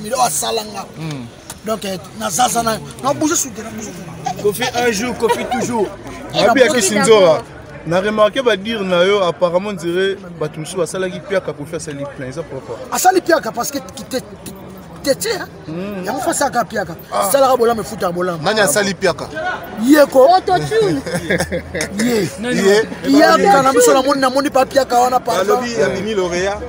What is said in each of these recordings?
Milo asalanga. Hmm. Donc eh, na zaza na na bouger sous terrain. Kofi un jour, Kofi toujours. Abi ya kisinzora. na remarke badire na yo apparemment dire bato mosusu basalaki piaka kofi asali plein eza pourquoi asali piaka parce que tete hmm. yango fo asalaka piaka ah. salaka bolama efutaka bolama nani asali piaka yeko ye piaka na biso namoni namoni pa piaka wana pa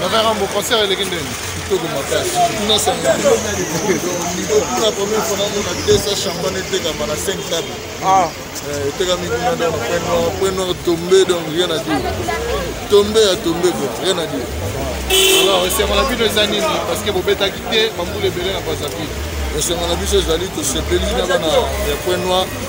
nakakambo concert eleki ndeni kitoko makasi kuna sango kuna première fois namona desa champagne etekama na 5 table ah. eh, etekami kuna donc point noir point noir tombe donc rien à dire tombe ya tombe ko rien à dire alors esengo na bino eza nini parce que bobetaki te bambula ebele na bazapile esengo na biso ezali tosepeli na bana ya point noir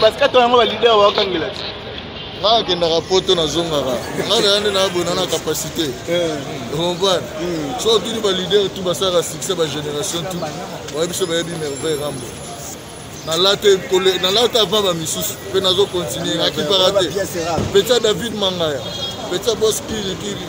baskate yango balider bakangela te nga akendaka poto nazongaka nga naya nde nabona na capacité eh. comprendre hmm. so otuni balider tout basalaka succès bagénération tout bayebi biso bayebi merveille rambo nalata avant bamisusu mpe nazokontinue akipaka te peta david mangaya peta boskirikiri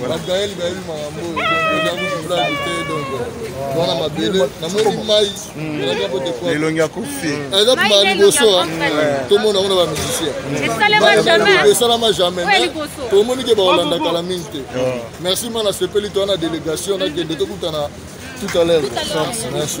bagael bayebi makambo oyoakusubraite donc wana mabele namoni mai elongi akufi eza bima liboso tomona yango na bamusicien esalama jamais tomoni ke bakolanda kala mingi te merci ma nasepeli to wana délégation nakende tokutana tout à l'heure merci